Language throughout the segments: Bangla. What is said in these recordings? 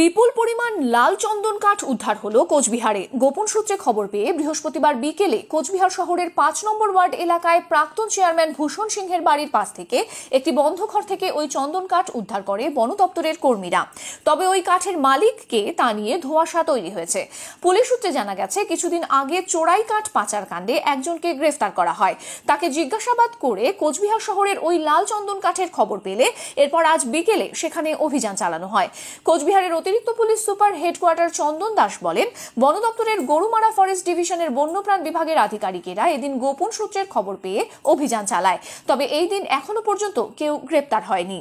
বিপুল পরিমাণ লাল চন্দন কাঠ উদ্ধার হলো কোচবিহারে। গোপন সূত্রে খবর পেয়ে বৃহস্পতিবার বিকেলে কোচবিহার শহরের পাঁচ নম্বর ওয়ার্ড এলাকায় প্রাক্তন চেয়ারম্যান ভূষণ সিংহের বাড়ির পাশ থেকে একটি বন্ধ ঘর থেকে ওই চন্দন কাঠ উদ্ধার করে বন দপ্তরের কর্মীরা। তবে ওই কাঠের মালিককে তা নিয়ে ধোঁয়াশা তৈরি হয়েছে। পুলিশ সূত্রে জানা গেছে, কিছুদিন আগে চোরাই কাঠ পাচার কাণ্ডে একজনকে গ্রেফতার করা হয়। তাকে জিজ্ঞাসাবাদ করে কোচবিহার শহরের ওই লাল চন্দন কাঠের খবর পেলে এরপর আজ বিকেলে সেখানে অভিযান চালানো হয়। কোচবিহারের অতিরিক্ত police super headquarter Chandan Das বলেন, বন দপ্তরের গরুমারা ফরেস্ট ডিভিশনের বন্যপ্রাণ বিভাগের আধিকারিকেরা এদিন গোপন সূত্রের খবর পেয়ে অভিযান চালায়। তবে এই দিন এখনও পর্যন্ত কেউ গ্রেপ্তার হয়নি।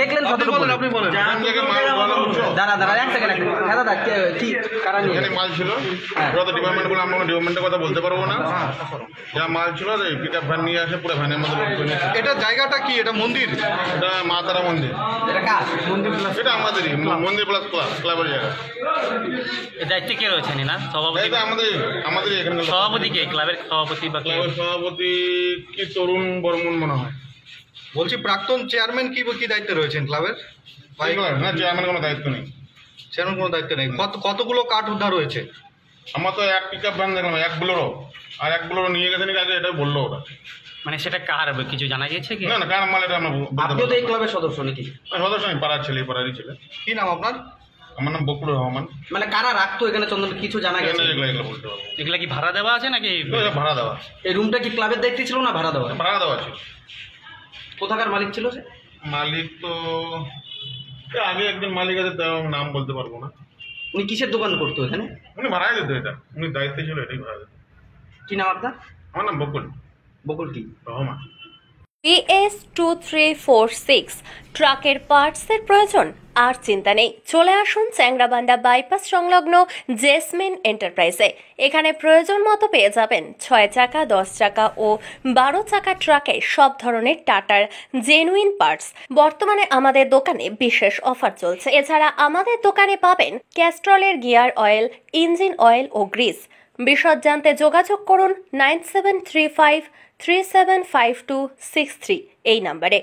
দেখলেন আপনি ততটুকু বলেন বলুন। আপনি বলেন। কোন জায়গায় মাল ভালো হচ্ছে? দাঁড়া দাঁড়া এক সেকেন্ড এক সেকেন্ড দাদা কি কারা নিয়ে? মাল ছিল। ওরা তো ডিপার্টমেন্ট বলে আমরা ডিপার্টমেন্টের কথা বলতে পারব না। যা মাল ছিল পিক আপ ভ্যান নিয়ে আসে পুরো ভ্যানের মধ্যে। এটা জায়গাটা কি? এটা মন্দির? এটা মা তারা মন্দির এটা আমাদেরই। মন্দির প্লাস ক্লাব ক্লাবের জায়গা। এর দায়িত্বে কে রয়েছেন না সভাপতি? আমাদের আমাদের এখানে সভাপতি কে? ক্লাবের সভাপতি বা ক্লাবের সভাপতি কি তরুণ বর্মন মনে হয়। বলছি প্রাক্তন চেয়ারম্যান কি কি দায়িত্বে রয়েছেন ক্লাবের? না চেয়ারম্যান কোনো দায়িত্ব নেই। চেয়ারম্যান কোনো দায়িত্ব নেই। কত কতগুলো কাঠ উদ্ধার হয়েছে? আমার তো এক পিক আপ ভ্যান দেখলাম এক বুলোরও আর এক বুলোরও নিয়ে গেছে নাকি আগে এটা বলল ওরা। মানে সেটা কার কিছু জানা গিয়েছে কি? না না কার মাল এটা আমরা আপনিও তো এই ক্লাবের সদস্য নাকি? সদস্য আমি পাড়ার ছেলে এই পাড়ারই ছেলে। কি নাম আপনার? আমার নাম বকুল রহমান। মানে কারা রাখতো এখানে চন্দন কিছু জানা গেছে? এখানে এগুলো এগুলো বলতে পারব এগুলা কি ভাড়া দেওয়া আছে নাকি? ভাড়া দেওয়া। এই রুমটা কি ক্লাবের দায়িত্ব ছিল না ভাড়া দেওয়া? ভাড়া দেওয়া ছিল। কোথাকার মালিক ছিল সে? মালিক তো আমি আগে একজন মালিক আছে তাও নাম বলতে পারব না। উনি কিসের দোকান করতো এখানে? উনি ভাড়া দিত এটা। উনি দায়িত্বে ছিল এটাই ভাড়া দিত কি নাম আপনার? আমার নাম বকুল। বকুল কি? Rahman BS two three four six ট্রাকের পার্টসের প্রয়োজন? আর চিন্তা নেই। চলে আসুন চ্যাংরাবান্ধা বাইপাস সংলগ্ন জেসমিন এন্টারপ্রাইজে। এখানে প্রয়োজন মতো পেয়ে যাবেন ছয় চাকা, দশ চাকা ও বারো চাকা ট্রাকে সব ধরনের টাটার জেনুইন পার্টস। বর্তমানে আমাদের দোকানে বিশেষ অফার চলছে। এছাড়া আমাদের দোকানে পাবেন ক্যাস্ট্রলের গিয়ার অয়েল, ইঞ্জিন অয়েল ও গ্রিস। বিশদ জানতে যোগাযোগ করুন nine seven three five three seven five two six three এই নাম্বারে।